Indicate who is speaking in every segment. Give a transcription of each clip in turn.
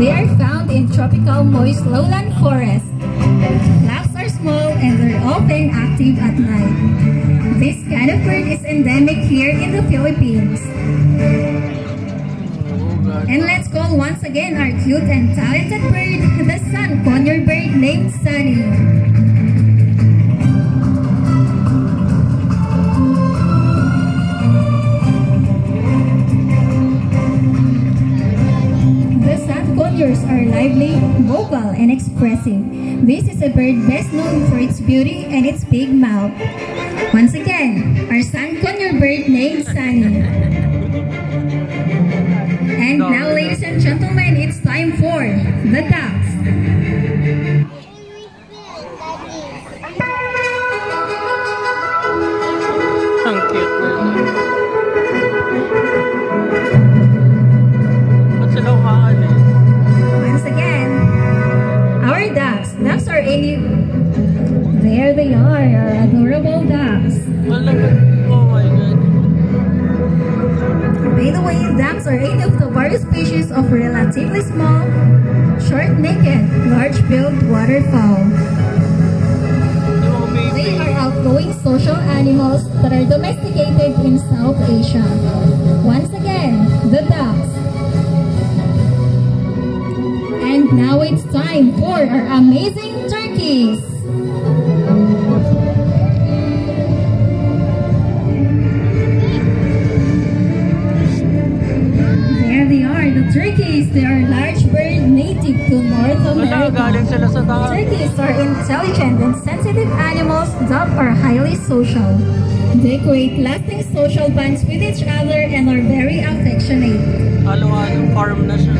Speaker 1: They are found in tropical moist lowland forests. Flaps are small and they're often active at night. This kind of bird is endemic here in the Philippines. And let's call once again our cute and talented bird, the sun conure bird named Sunny. Are lively, vocal, and expressive. This is a bird best known for its beauty and its big mouth. Once again, our sun conure bird named Sunny. And now, ladies and gentlemen, it's time for the ducks.
Speaker 2: Ang cute
Speaker 1: There they are, our adorable ducks.
Speaker 2: Oh my God.
Speaker 1: By the way, ducks are any of the various species of relatively small, short-necked, large-billed waterfowl. They are outgoing social animals that are domesticated in South Asia. Once again, the ducks. And now it's time for our amazing turkeys. There they are, the turkeys. They are large bird native to North America.
Speaker 2: sila sa taas.
Speaker 1: Turkeys are intelligent and sensitive animals that are highly social. They create lasting social bonds with each other and are very affectionate.
Speaker 2: Halo-halong farm na siya.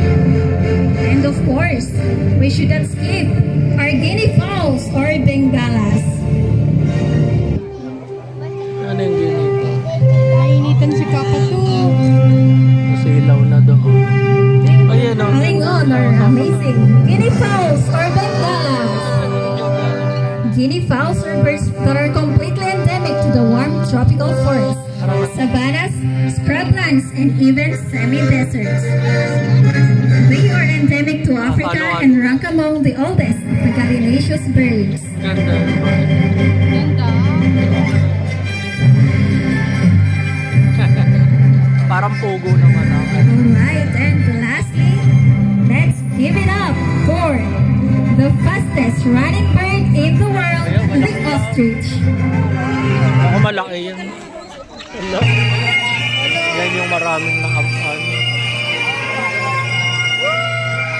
Speaker 1: And of course, we should not skip guinea fowls or bengalas. Guinea fowls are birds that are completely endemic to the warm tropical forests, savannas, scrublands, and even semi-deserts. They are endemic to Africa and rank among the oldest gallinaceous birds.
Speaker 2: Parang pogo naman.
Speaker 1: Alright, and lastly, the fastest running bird in the world, the ostrich.
Speaker 2: Ako malaki yan. Yan yung maraming nakapan.